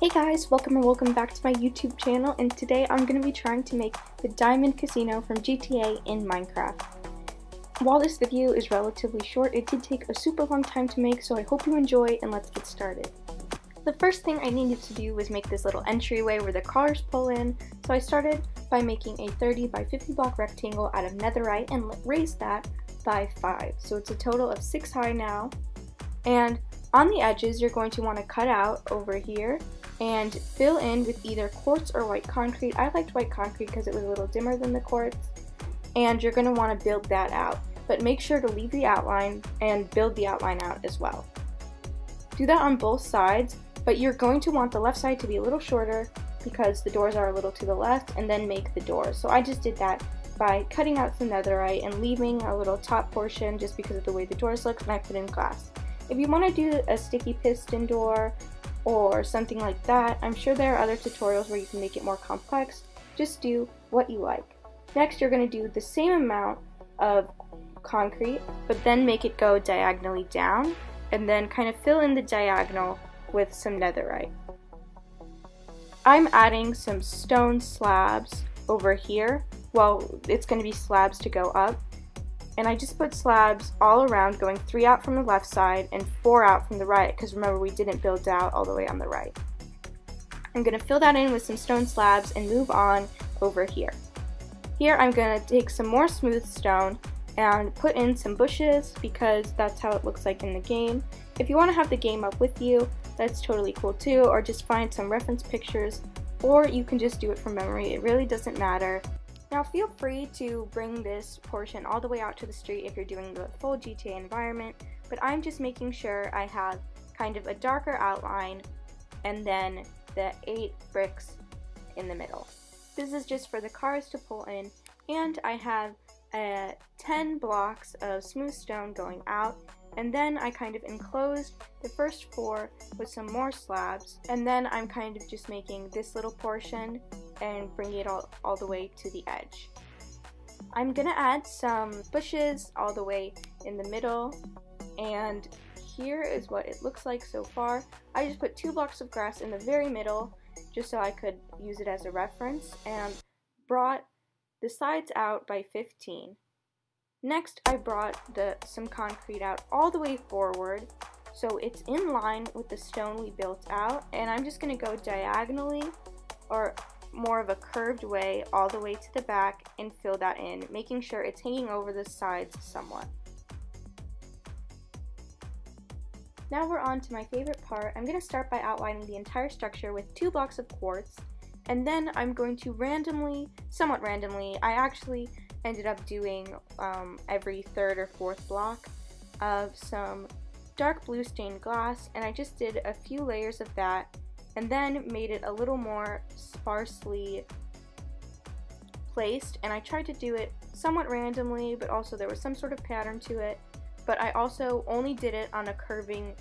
Hey guys, welcome or welcome back to my YouTube channel and today I'm going to be trying to make the Diamond Casino from GTA in Minecraft. While this video is relatively short, it did take a super long time to make so I hope you enjoy and let's get started. The first thing I needed to do was make this little entryway where the cars pull in, so I started by making a 30 by 50 block rectangle out of netherite and raised that by 5. So it's a total of 6 high now. And on the edges you're going to want to cut out over here and fill in with either quartz or white concrete. I liked white concrete because it was a little dimmer than the quartz. And you're going to want to build that out. But make sure to leave the outline and build the outline out as well. Do that on both sides, but you're going to want the left side to be a little shorter because the doors are a little to the left and then make the doors. So I just did that by cutting out some netherite and leaving a little top portion just because of the way the doors look and I put in glass. If you want to do a sticky piston door or something like that. I'm sure there are other tutorials where you can make it more complex. Just do what you like. Next, you're going to do the same amount of concrete, but then make it go diagonally down, and then kind of fill in the diagonal with some netherite. I'm adding some stone slabs over here. Well, it's going to be slabs to go up, and I just put slabs all around going three out from the left side and four out from the right because remember we didn't build out all the way on the right. I'm going to fill that in with some stone slabs and move on over here. Here I'm going to take some more smooth stone and put in some bushes because that's how it looks like in the game. If you want to have the game up with you, that's totally cool too, or just find some reference pictures, or you can just do it from memory. It really doesn't matter. Now feel free to bring this portion all the way out to the street if you're doing the full GTA environment, but I'm just making sure I have kind of a darker outline and then the 8 bricks in the middle. This is just for the cars to pull in, and I have uh, 10 blocks of smooth stone going out and then I kind of enclosed the first four with some more slabs and then I'm kind of just making this little portion and bring it all, all the way to the edge. I'm gonna add some bushes all the way in the middle and here is what it looks like so far. I just put two blocks of grass in the very middle just so I could use it as a reference and brought the sides out by 15. Next, I brought the some concrete out all the way forward so it's in line with the stone we built out and I'm just going to go diagonally or more of a curved way all the way to the back and fill that in, making sure it's hanging over the sides somewhat. Now we're on to my favorite part. I'm going to start by outlining the entire structure with two blocks of quartz and then I'm going to randomly, somewhat randomly, I actually ended up doing um, every third or fourth block of some dark blue stained glass and I just did a few layers of that and then made it a little more sparsely placed and I tried to do it somewhat randomly but also there was some sort of pattern to it but I also only did it on a curving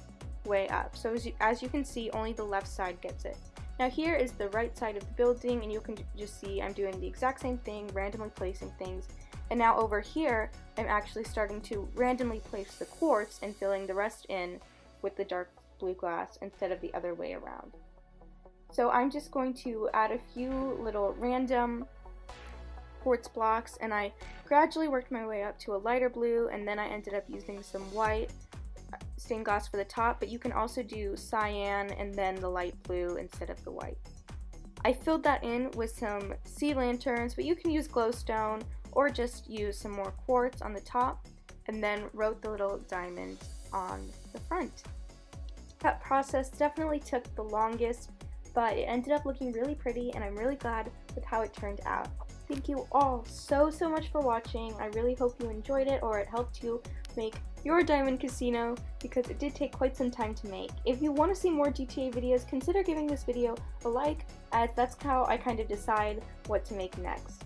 way up so as you, as you can see only the left side gets it. Now here is the right side of the building and you can just see I'm doing the exact same thing, randomly placing things. And now over here, I'm actually starting to randomly place the quartz and filling the rest in with the dark blue glass instead of the other way around. So I'm just going to add a few little random quartz blocks and I gradually worked my way up to a lighter blue and then I ended up using some white stained glass for the top, but you can also do cyan and then the light blue instead of the white. I filled that in with some sea lanterns, but you can use glowstone or just use some more quartz on the top and then wrote the little diamond on the front. That process definitely took the longest, but it ended up looking really pretty and I'm really glad with how it turned out. Thank you all so, so much for watching. I really hope you enjoyed it or it helped you make your Diamond Casino because it did take quite some time to make. If you want to see more GTA videos, consider giving this video a like as that's how I kind of decide what to make next.